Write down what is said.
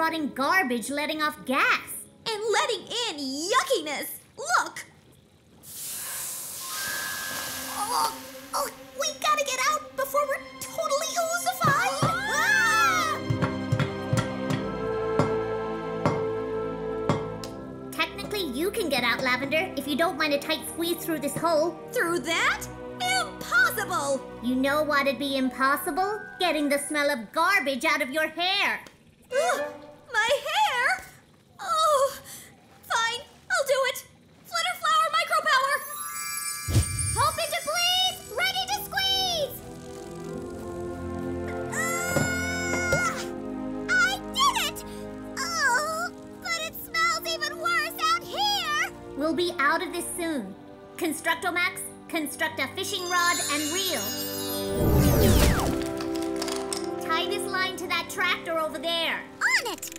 rotting garbage letting off gas. And letting in yuckiness. Look! Oh, oh, we gotta get out before we're totally oosified! Ah! Technically, you can get out, Lavender, if you don't mind a tight squeeze through this hole. Through that? Impossible! You know what'd be impossible? Getting the smell of garbage out of your hair. Ugh, my hair? Oh, fine, I'll do it. Flitter flower micropower. Hope into please! Ready to squeeze! Ah! I did it! Oh, but it smells even worse out here. We'll be out of this soon. Constructomax, Construct a fishing rod and reel. Tie this line to that tractor over there. On it!